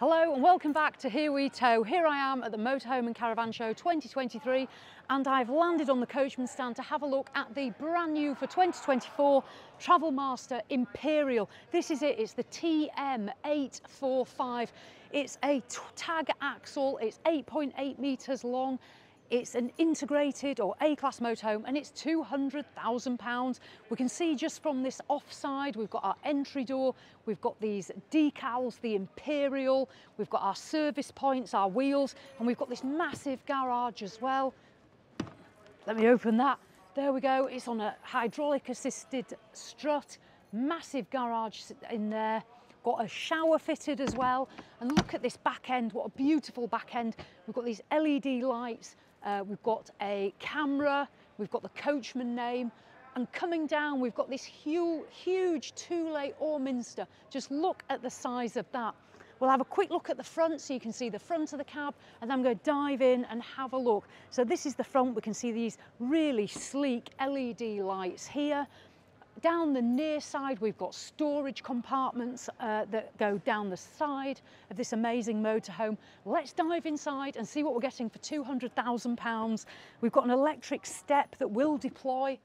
Hello and welcome back to Here We Tow. Here I am at the Motorhome and Caravan Show 2023 and I've landed on the Coachman stand to have a look at the brand new for 2024 Travel Master Imperial. This is it, it's the TM845. It's a tag axle, it's 8.8 metres long it's an integrated or A-class motorhome and it's £200,000. We can see just from this offside, we've got our entry door, we've got these decals, the Imperial, we've got our service points, our wheels, and we've got this massive garage as well. Let me open that. There we go. It's on a hydraulic assisted strut, massive garage in there got a shower fitted as well and look at this back end what a beautiful back end we've got these led lights uh, we've got a camera, we've got the coachman name, and coming down we've got this huge, huge two-lay Orminster. Just look at the size of that. We'll have a quick look at the front so you can see the front of the cab and then I'm going to dive in and have a look. So this is the front, we can see these really sleek LED lights here. Down the near side, we've got storage compartments uh, that go down the side of this amazing motorhome. Let's dive inside and see what we're getting for £200,000. We've got an electric step that will deploy.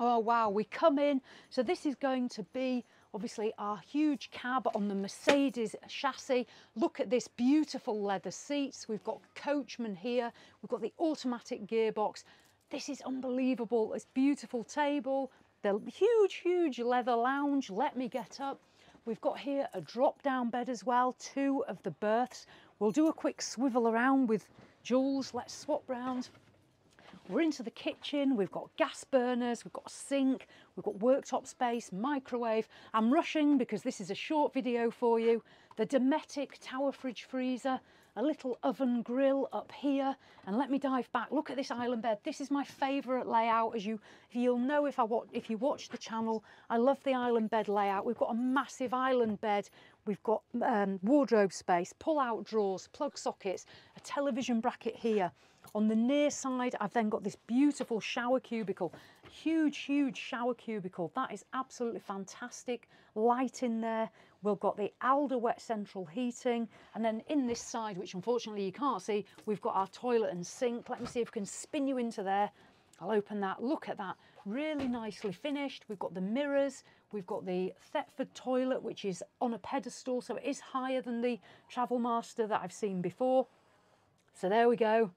Oh, wow, we come in. So this is going to be obviously our huge cab on the Mercedes chassis. Look at this beautiful leather seats. We've got coachman here. We've got the automatic gearbox. This is unbelievable. It's beautiful table, the huge, huge leather lounge, let me get up. We've got here a drop down bed as well, two of the berths. We'll do a quick swivel around with Jules. Let's swap round. We're into the kitchen, we've got gas burners, we've got a sink, we've got worktop space, microwave. I'm rushing because this is a short video for you. The Dometic tower fridge freezer, a little oven grill up here and let me dive back. Look at this island bed. This is my favorite layout as you you'll know if i watch if you watch the channel. I love the island bed layout. We've got a massive island bed. We've got um, wardrobe space pull out drawers plug sockets television bracket here. On the near side i've then got this beautiful shower cubicle. Huge huge shower cubicle. That is absolutely fantastic. Light in there. We've got the Alde wet central heating. And then in this side which unfortunately you can't see we've got our toilet and sink. Let me see if I can spin you into there. I'll open that. Look at that. Really nicely finished. We've got the mirrors. We've got the Thetford toilet which is on a pedestal. So it is higher than the Travel Master that I've seen before so there we go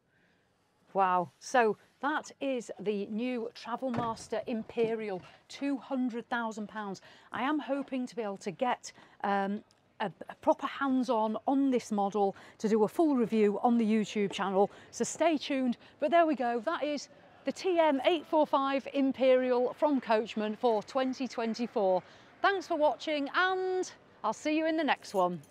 wow so that is the new Travel Master Imperial, £200,000. I am hoping to be able to get um, a, a, proper hands-on on this model to do a full review on the YouTube channel. So stay tuned. But there we go. That is the TM845 Imperial from Coachman for 2024. Thanks for watching and I'll see you in the next one.